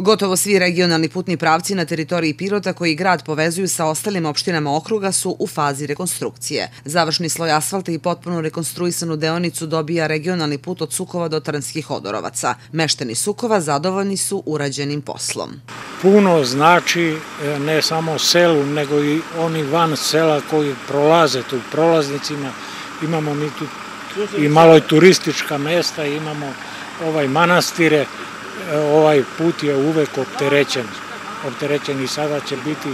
Gotovo svi regionalni putni pravci na teritoriji Pirota koji grad povezuju sa ostalim opštinama okruga su u fazi rekonstrukcije. Završni sloj asfalta i potpuno rekonstruisanu deonicu dobija regionalni put od Sukova do Trnskih Odorovaca. Mešteni Sukova zadovoljni su urađenim poslom. Puno znači e, ne samo selu, nego i oni van sela koji prolaze tu prolaznicima. Imamo mi tu i malo turistička mesta, imamo ovaj manastire, ovaj put je uvek opterećen. Opterećen i sada će biti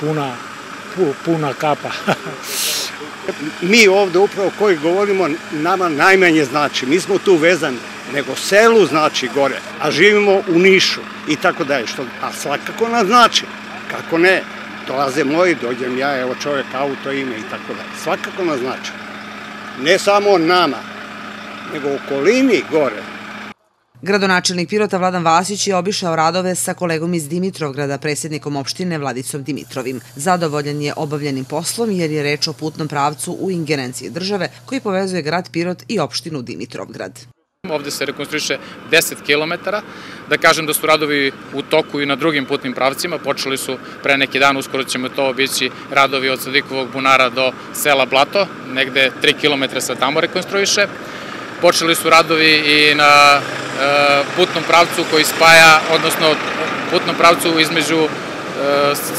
puna, puna kapa. Mi ovde upravo koji govorimo nama najmanje znači. Mi smo tu vezani, nego selu znači gore, a živimo u Nišu i tako dalje. Što, a svakako nas znači. Kako ne, dolaze moji, dođem ja, evo čovjek auto ime i tako dalje. Svakako nas znači. Ne samo nama, nego okolini gore. Gradonačelnik Pirota Vladan Vasić je obišao radove sa kolegom iz Dimitrovgrada, predsjednikom opštine Vladicom Dimitrovim. Zadovoljan je obavljenim poslom jer je reč o putnom pravcu u ingerenciji države koji povezuje grad Pirot i opštinu Dimitrovgrad. Ovde se rekonstruiše 10 km. Da kažem da su radovi u toku i na drugim putnim pravcima. Počeli su pre neki dan, uskoro ćemo to bići radovi od Sadikovog bunara do sela Blato, negde 3 km se tamo rekonstruiše. Počeli su radovi i na e, putnom pravcu koji spaja, odnosno putnom pravcu između e,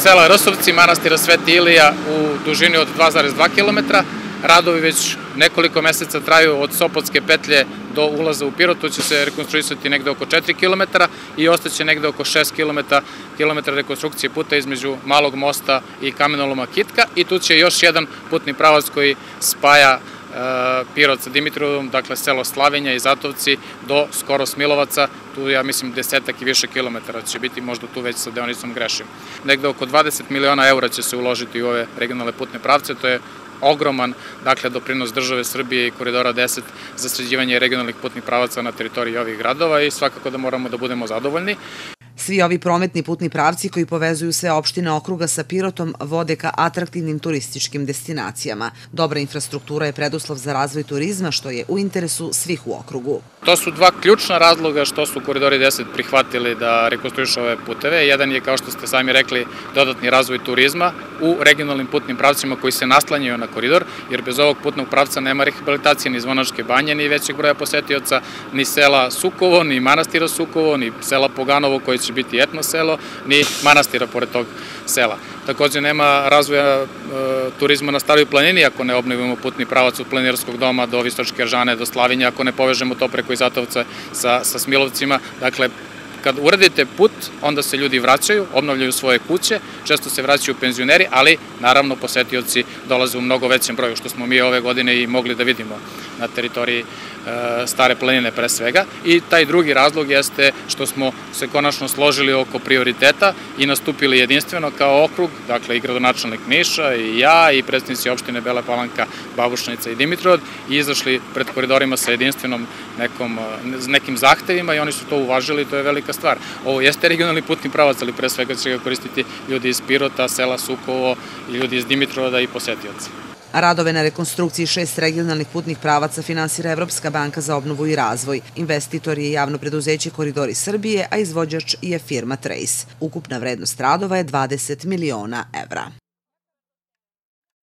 sela Rsovci, manastira Sveti Ilija u dužini od 2,2 km. Radovi već nekoliko meseca traju od Sopotske petlje do ulaza u Pirotu, će se rekonstruisati negde oko 4 km i ostaće negde oko 6 km, km rekonstrukcije puta između Malog mosta i kamenoloma Kitka i tu će još jedan putni pravac koji spaja Pirot sa Dimitrovom, dakle selo Slavinja i Zatovci do skoro Smilovaca, tu ja mislim desetak i više kilometara će biti, možda tu već sa deonicom grešim. Negde oko 20 miliona eura će se uložiti u ove regionalne putne pravce, to je ogroman dakle, doprinos države Srbije i koridora 10 za sređivanje regionalnih putnih pravaca na teritoriji ovih gradova i svakako da moramo da budemo zadovoljni. Svi ovi prometni putni pravci koji povezuju sve opštine okruga sa Pirotom vode ka atraktivnim turističkim destinacijama. Dobra infrastruktura je preduslov za razvoj turizma što je u interesu svih u okrugu. To su dva ključna razloga što su koridori 10 prihvatili da rekonstruišu ove puteve. Jedan je, kao što ste sami rekli, dodatni razvoj turizma u regionalnim putnim pravcima koji se naslanjaju na koridor, jer bez ovog putnog pravca nema rehabilitacije ni Zvonačke banje, ni većeg broja posetioca, ni sela Sukovo, ni manastira Sukovo, ni sela Poganovo koji će biti etno selo, ni manastira pored tog sela. Takođe nema razvoja e, turizma na Staroj planini ako ne obnovimo putni pravac od planirskog doma do Vistočke Žane, do Slavinja, ako ne povežemo to preko Izatovca sa, sa Smilovcima. Dakle, kad uradite put, onda se ljudi vraćaju, obnavljaju svoje kuće, često se vraćaju penzioneri, ali naravno posetioci dolaze u mnogo većem broju, što smo mi ove godine i mogli da vidimo na teritoriji e, Stare planine pre svega. I taj drugi razlog jeste što smo se konačno složili oko prioriteta i nastupili jedinstveno kao okrug, dakle i gradonačelnik Niša i ja i predstavnici opštine Bela Palanka, Babušnica i Dimitrod i izašli pred koridorima sa jedinstvenom nekom, nekim zahtevima i oni su to uvažili, to je velika stvar. Ovo jeste regionalni putni pravac, ali pre svega će ga koristiti ljudi iz Pirota, sela Sukovo i ljudi iz Dimitrovoda i posetioci. Radove na rekonstrukciji šest regionalnih putnih pravaca finansira Evropska banka za obnovu i razvoj. Investitor je javno preduzeće Koridori Srbije, a izvođač je firma Trace. Ukupna vrednost radova je 20 miliona evra.